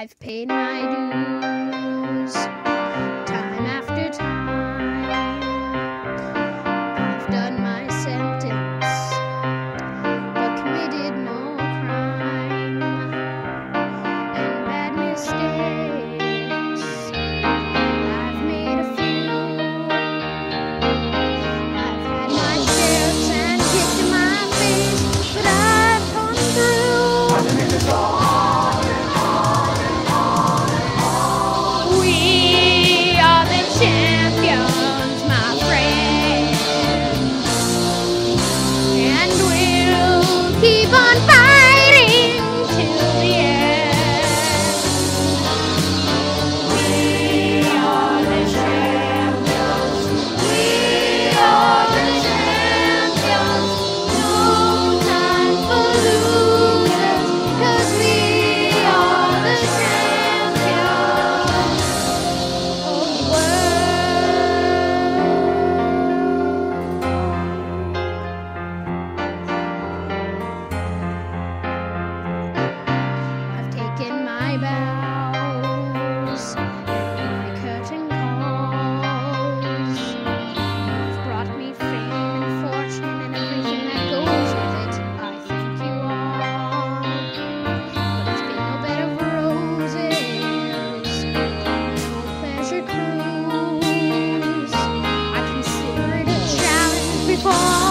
I've paid my dues time after time. I've done my sentence, but committed no crime and bad mistakes. I've made a few. I've had my and kicked my but I've through. 我。